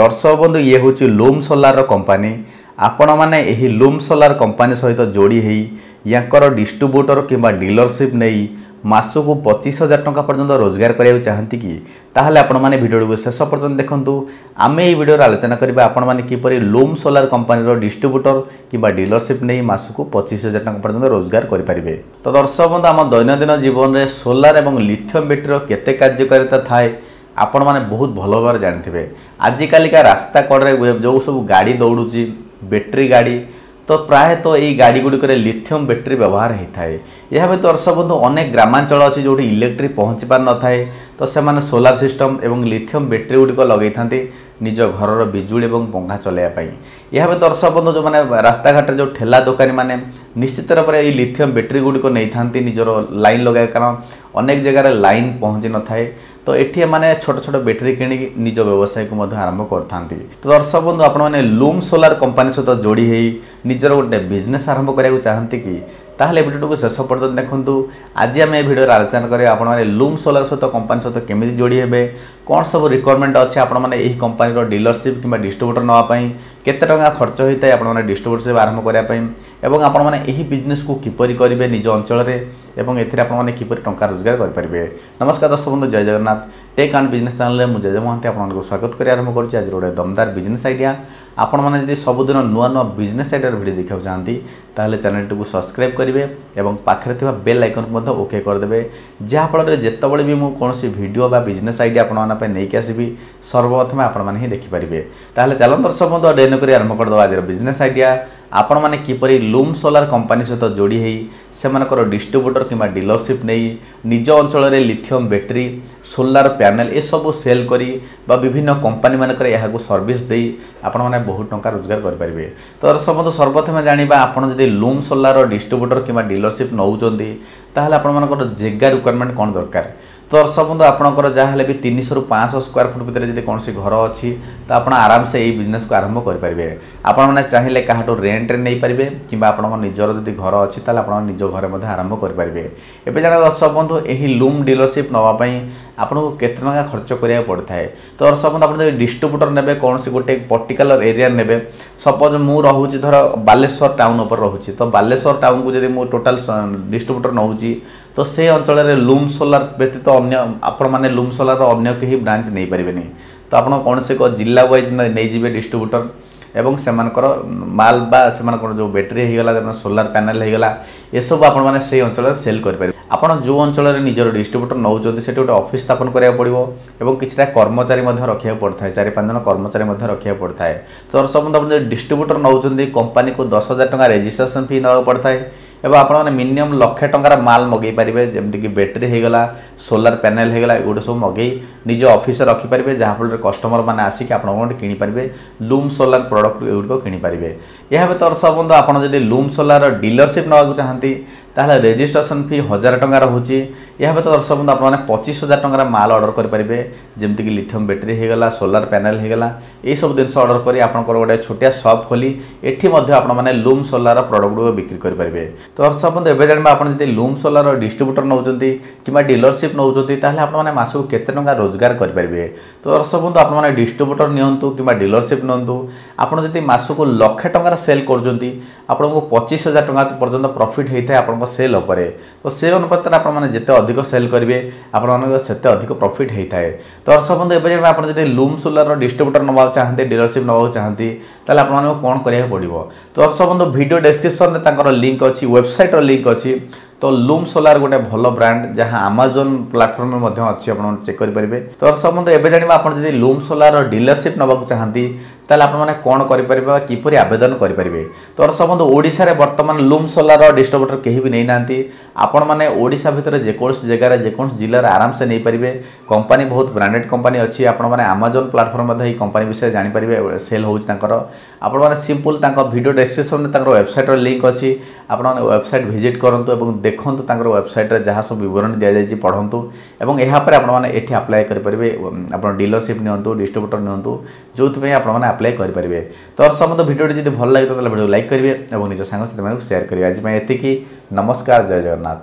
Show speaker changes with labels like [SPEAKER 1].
[SPEAKER 1] দর্শক বন্ধু ইয়ে হচ্ছে লুম সোলার কোম্পানি ଆପଣମାନେ ଏହି ଲୁମ୍ ସୋଲାର କମ୍ପାନୀ ସହିତ ଯୋଡ଼ି ହୋଇ ୟାଙ୍କର ଡିଷ୍ଟ୍ରିବ୍ୟୁଟର କିମ୍ବା ଡିଲରସିପ୍ ନେଇ ମାସକୁ ପଚିଶ ହଜାର ଟଙ୍କା ପର୍ଯ୍ୟନ୍ତ ରୋଜଗାର କରିବାକୁ ଚାହାନ୍ତି କି ତାହେଲେ ଆପଣମାନେ ଭିଡ଼ିଓଟିକୁ ଶେଷ ପର୍ଯ୍ୟନ୍ତ ଦେଖନ୍ତୁ ଆମେ ଏହି ଭିଡ଼ିଓରେ ଆଲୋଚନା କରିବା ଆପଣମାନେ କିପରି ଲୁମ୍ ସୋଲାର କମ୍ପାନୀର ଡିଷ୍ଟ୍ରିବ୍ୟୁଟର କିମ୍ବା ଡିଲରସିପ୍ ନେଇ ମାସକୁ ପଚିଶ ହଜାର ଟଙ୍କା ପର୍ଯ୍ୟନ୍ତ ରୋଜଗାର କରିପାରିବେ ତ ଦର୍ଶକ ବନ୍ଧୁ ଆମ ଦୈନନ୍ଦିନ ଜୀବନରେ ସୋଲାର ଏବଂ ଲିଥିୟମ୍ ବ୍ୟାଟେରୀର କେତେ କାର୍ଯ୍ୟକାରିତା ଥାଏ आपण मैंने बहुत भल भाव जानते आजिकलिका रास्ता कड़े जो सब गाड़ी दौड़ी बैटेरी गाड़ी तो प्रायत तो यही गाड़ी गुड़िक लिथियम बैटेरी व्यवहार होता है यह भी व्यत तो बंधु तो अनेक ग्रामांचल अच्छे जो इलेक्ट्रिक पहुँची पार था तो से सोलार सिस्टम तो और लिथियम बैटेरी गुड़िक लगे था निज घर विजुड़ी और पंखा चलने यह बंधु जो मैंने रास्ता घाटे जो ठेला दोकानी मैंने निश्चित रूप से यथियम बैटेरी गुड़िक नहीं था निजर लाइन लगे कारण अनेक जगार लाइन पहुँची न थाएं তো ଏଠି ଏମାନେ ଛୋଟ ଛୋଟ ବ୍ୟାଟେରୀ କିଣିକି ନିଜ ବ୍ୟବସାୟକୁ ମଧ୍ୟ ଆରମ୍ଭ କରିଥାନ୍ତି ତ ଦର୍ଶକ ବନ୍ଧୁ ଆପଣମାନେ ଲୁମ୍ ସୋଲାର କମ୍ପାନୀ ସହିତ ଯୋଡ଼ି ହେଇ ନିଜର ଗୋଟେ ବିଜନେସ୍ ଆରମ୍ଭ କରିବାକୁ ଚାହାନ୍ତି କି ତାହେଲେ ଭିଡ଼ିଓଟିକୁ ଶେଷ ପର୍ଯ୍ୟନ୍ତ ଦେଖନ୍ତୁ ଆଜି ଆମେ ଏ ଭିଡ଼ିଓରେ ଆଲୋଚନା କରିବା ଆପଣମାନେ ଲୁମ୍ ସୋଲାର ସହିତ କମ୍ପାନୀ ସହିତ କେମିତି ଯୋଡ଼ି ହେବେ କ'ଣ ସବୁ ରିକ୍ୱାରମେଣ୍ଟ ଅଛି ଆପଣମାନେ ଏହି କମ୍ପାନୀର ଡିଲରସିପ୍ କିମ୍ବା ଡିଷ୍ଟ୍ରିବ୍ୟୁଟର ନେବା ପାଇଁ କେତେ ଟଙ୍କା ଖର୍ଚ୍ଚ ହୋଇଥାଏ ଆପଣମାନେ ଡିଷ୍ଟ୍ରିବ୍ୟୁଟରସିପ୍ ଆରମ୍ଭ କରିବା ପାଇଁ এবং আপনার এই বিজনেস কু কিপরি করবে নিজ অঞ্চলের এবং এতে আপনার কিপর টাকা রোজগার করে পেয়ে নমস্কার দর্শক বন্ধু Jai Jagannath tech and business চ্যানেলে মু জয় মহান্তি আপনার স্বাগত করে আরম্ভ করছি আজ গোটে দমদার বিজনেস আইডিয়া আপনার যদি সবুদিন নূয়া নূয়া বিজনেস আইডিয়ার ভিডিও দেখা চাহিদা তাহলে চ্যানেলটি সবসক্রাইব করবে এবং পাখে থাকা বেল আইকন ওকে করে করেদেবে যাফলের যেতবে মু কোণী ভিডিও বা বিজনেস আইডিয়া আপনার নিয়ে আসবি সর্বপ্রথমে আপনার হি দেখিপারে তাহলে চালন দর্শক বন্ধু ডেন করে আরম্ভ করে দেওয়া আজ বিজনেস আইডিয়া ଆପଣମାନେ କିପରି ଲୁମ୍ ସୋଲାର କମ୍ପାନୀ ସହିତ ଯୋଡ଼ି ହୋଇ ସେମାନଙ୍କର ଡିଷ୍ଟ୍ରିବ୍ୟୁଟର କିମ୍ବା ଡିଲରସିପ୍ ନେଇ ନିଜ ଅଞ୍ଚଳରେ ଲିଥିୟମ୍ ବ୍ୟାଟେରୀ ସୋଲାର ପ୍ୟାନେଲ୍ ଏସବୁ ସେଲ୍ କରି ବା ବିଭିନ୍ନ କମ୍ପାନୀମାନଙ୍କରେ ଏହାକୁ ସର୍ଭିସ୍ ଦେଇ ଆପଣମାନେ ବହୁତ ଟଙ୍କା ରୋଜଗାର କରିପାରିବେ ତ ସମସ୍ତ ସର୍ବପ୍ରଥମେ ଜାଣିବା ଆପଣ ଯଦି ଲୁମ୍ ସୋଲାର ଡିଷ୍ଟ୍ରିବ୍ୟୁଟର କିମ୍ବା ଡିଲରସିପ୍ ନେଉଛନ୍ତି ତାହେଲେ ଆପଣମାନଙ୍କର ଜେଗା ରିକ୍ୱାରମେଣ୍ଟ କ'ଣ ଦରକାର তো দর্শক বন্ধু আপনার যা হলে বি তিনশো পাঁচশো স্কোয়ার ফুট ভিতরে যদি কোণী ঘর অছি তো আপনার আরামসে এই বিজনেসকে আরম্ভ করে পারবে আপনার চাইলে কাহাটু রেন্টরে নেই পারবে কিংবা আপনার নিজের যদি ঘর অছি তাহলে আপনার নিজ ঘরে মধ্যে আরম্ভ করে পারবে এবে জানা দর্শক বন্ধু এই লুম ডিলরশিপ নেওয়া আপনার কেতে টাকা খরচ করা পড়ে থাকে তো দর্শক বন্ধু আপনার যদি ডিস্ট্রিব্যুটর নেবে কোণী গোটে পর্টিকুলার এরিয়া নেবে সপোজ মু রহুছি ধর বালেশ্বর টাউন উপরে রহুছি তো বালেশ্বর টাউনকে যদি মু টোটাল ডিস্ট্রিব্যুটর নেউছি তো সেই অঞ্চলের লুম সোলার ব্যতীত ଅନ୍ୟ ଆପଣମାନେ ଲୁମ୍ସଲାର ଅନ୍ୟ କେହି ବ୍ରାଞ୍ଚ ନେଇପାରିବେନି ତ ଆପଣ କୌଣସି ଏକ ଜିଲ୍ଲା ୱାଇଜ୍ ନେଇଯିବେ ଡିଷ୍ଟ୍ରିବ୍ୟୁଟର ଏବଂ ସେମାନଙ୍କର ମାଲ ବା ସେମାନଙ୍କର ଯେଉଁ ବ୍ୟାଟେରୀ ହୋଇଗଲା ସେମାନେ ସୋଲାର ପ୍ୟାନେଲ ହୋଇଗଲା ଏସବୁ ଆପଣମାନେ ସେହି ଅଞ୍ଚଳରେ ସେଲ୍ କରିପାରିବେ ଆପଣ ଯେଉଁ ଅଞ୍ଚଳରେ ନିଜର ଡିଷ୍ଟ୍ରିବ୍ୟୁଟର ନେଉଛନ୍ତି ସେଠି ଗୋଟେ ଅଫିସ୍ ସ୍ଥାପନ କରିବାକୁ ପଡ଼ିବ ଏବଂ କିଛିଟା କର୍ମଚାରୀ ମଧ୍ୟ ରଖିବାକୁ ପଡ଼ିଥାଏ ଚାରି ପାଞ୍ଚ ଜଣ କର୍ମଚାରୀ ମଧ୍ୟ ରଖିବାକୁ ପଡ଼ିଥାଏ ତ ସପୋଜ୍ ଆପଣ ଯଦି ଡିଷ୍ଟ୍ରିବ୍ୟୁଟର ନେଉଛନ୍ତି କମ୍ପାନୀକୁ ଦଶ ହଜାର ଟଙ୍କା ରେଜିଷ୍ଟ୍ରେସନ୍ ଫି ନେବାକୁ ପଡ଼ିଥାଏ এবং আপনার মিনিমম মানে লক্ষে টাকার মাল মগাই পারে যেমিকি ব্যাটেরি হয়ে গলা সোলার প্যানেল হয়ে গলা এগুলো সব মগাই নিজ অফিসে রখিপারে যাফলের কষ্টমর মানে আসিকি আপনার কিনিপারে লুম সোলার প্রডক্ট এগুলো কিনিপারে এ ব্যতীত বন্ধু আপনার যদি লুম সোলার ডিলরশিপ নেওয়া চাহিদা ତାହେଲେ ରେଜିଷ୍ଟ୍ରେସନ୍ ଫି ହଜାର ଟଙ୍କା ରହୁଛି ଏହା ବ୍ୟତୀତ ଦର୍ଶକ ବନ୍ଧୁ ଆପଣମାନେ ପଚିଶ ହଜାର ଟଙ୍କାର ମାଲ୍ ଅର୍ଡ଼ର କରିପାରିବେ ଯେମିତିକି ଲିଥିୟମ୍ ବ୍ୟାଟେରୀ ହୋଇଗଲା ସୋଲାର ପ୍ୟାନେଲ୍ ହୋଇଗଲା ଏହିସବୁ ଜିନିଷ ଅର୍ଡ଼ର କରି ଆପଣଙ୍କର ଗୋଟେ ଛୋଟିଆ ସପ୍ ଖୋଲି ଏଠି ମଧ୍ୟ ଆପଣମାନେ ଲୁମ୍ ସୋଲାର ପ୍ରଡ଼କ୍ଟଗୁଡ଼ିକ ବିକ୍ରି କରିପାରିବେ ତ ଦର୍ଶକ ବନ୍ଧୁ ଏବେ ଜାଣିବା ଆପଣ ଯଦି ଲୁମ୍ ସୋଲାର ଡିଷ୍ଟ୍ରିବ୍ୟୁଟର ନେଉଛନ୍ତି କିମ୍ବା ଡିଲରସିପ୍ ନେଉଛନ୍ତି ତାହେଲେ ଆପଣମାନେ ମାସକୁ କେତେ ଟଙ୍କା ରୋଜଗାର କରିପାରିବେ ତ ଦର୍ଶକ ବନ୍ଧୁ ଆପଣମାନେ ଡିଷ୍ଟ୍ରିବ୍ୟୁଟର ନିଅନ୍ତୁ କିମ୍ବା ଡିଲରସିପ୍ ନିଅନ୍ତୁ ଆପଣ ଯଦି ମାସକୁ ଲକ୍ଷେ ଟଙ୍କାର ସେଲ୍ କରୁଛନ୍ତି ଆପଣଙ୍କୁ ପଚିଶ ହଜାର ଟଙ୍କା ପର୍ଯ୍ୟନ୍ତ ପ୍ରଫିଟ୍ ହୋଇଥାଏ ଆପଣଙ୍କ ଆପଣଙ୍କ ସେଲ୍ ଉପରେ ତ ସେ ଅନୁପାତରେ ଆପଣମାନେ ଯେତେ ଅଧିକ ସେଲ୍ କରିବେ ଆପଣମାନଙ୍କର ସେତେ ଅଧିକ ପ୍ରଫିଟ୍ ହୋଇଥାଏ ତ ଦର୍ଶକ ବନ୍ଧୁ ଏବେ ଯେବେ ଆପଣ ଯଦି ଲୁମ୍ ସୋଲାରର ଡିଷ୍ଟ୍ରିବ୍ୟୁଟର ନେବାକୁ ଚାହାନ୍ତି ଡିଲରସିପ୍ ନେବାକୁ ଚାହାନ୍ତି ତାହେଲେ ଆପଣମାନଙ୍କୁ କ'ଣ କରିବାକୁ ପଡ଼ିବ ତ ଦର୍ଶକ ବନ୍ଧୁ ଭିଡ଼ିଓ ଡେସ୍କ୍ରିପ୍ସନ୍ରେ ତାଙ୍କର ଲିଙ୍କ୍ ଅଛି ୱେବସାଇଟ୍ର ଲିଙ୍କ୍ ଅଛି ତ ଲୁମ୍ ସୋଲାର ଗୋଟେ ଭଲ ବ୍ରାଣ୍ଡ ଯାହା ଆମାଜନ୍ ପ୍ଲାଟଫର୍ମରେ ମଧ୍ୟ ଅଛି ଆପଣ ଚେକ୍ କରିପାରିବେ ତ ଦର୍ଶକ ବନ୍ଧୁ ଏବେ ଜାଣିବା ଆପଣ ଯଦି ଲୁମ୍ ସୋଲାରର ଡିଲରସିପ୍ ନେବାକୁ ଚାହାନ୍ତି ତାହେଲେ ଆପଣମାନେ କ'ଣ କରିପାରିବେ ବା କିପରି ଆବେଦନ କରିପାରିବେ ତ ଦର୍ଶକ ବନ୍ଧୁ ଓଡ଼ିଶାରେ ବର୍ତ୍ତମାନ ଲୁମ୍ ସୋଲାର ଡିଷ୍ଟ୍ରିବ୍ୟୁଟର କେହି ବି ନେଇନାହାନ୍ତି ଆପଣମାନେ ଓଡ଼ିଶା ଭିତରେ ଯେକୌଣସି ଜାଗାରେ ଯେକୌଣସି ଜିଲ୍ଲାରେ ଆରାମସେ ନେଇପାରିବେ କମ୍ପାନୀ ବହୁତ ବ୍ରାଣ୍ଡେଡ଼ କମ୍ପାନୀ ଅଛି ଆପଣମାନେ ଆମାଜନ୍ ପ୍ଲାଟଫର୍ମ ମଧ୍ୟ ଏହି କମ୍ପାନୀ ବିଷୟରେ ଜାଣିପାରିବେ ସେଲ୍ ହେଉଛି ତାଙ୍କର ଆପଣମାନେ ସିମ୍ପଲ୍ ତାଙ୍କ ଭିଡ଼ିଓ ଡେସ୍କ୍ରିପ୍ସନ୍ରେ ତାଙ୍କର ୱେବସାଇଟ୍ର ଲିଙ୍କ୍ ଅଛି ଆପଣମାନେ ୱେବସାଇଟ୍ ଭିଜିଟ୍ କରନ୍ତୁ ଏବଂ ଦେଖନ୍ତୁ ତାଙ୍କର ୱେବସାଇଟ୍ରେ ଯାହା ସବୁ ବିବରଣୀ ଦିଆଯାଇଛି ପଢ଼ନ୍ତୁ ଏବଂ ଏହା ପରେ ଆପଣମାନେ ଏଠି ଆପ୍ଲାଏ କରିପାରିବେ ଆପଣ ଡିଲରସିପ୍ ନିଅନ୍ତୁ ଡିଷ୍ଟ୍ରିବ୍ୟୁଟର ନିଅନ୍ତୁ ଯେଉଁଥିପାଇଁ ଆପଣମାନେ आप्लाई करेंगे तो समस्त भिडियो जब भल लगे तो भिडियो लाइक करेंगे और निज़ सांगसा सेयार करेंगे आज ये नमस्कार जय जगन्नाथ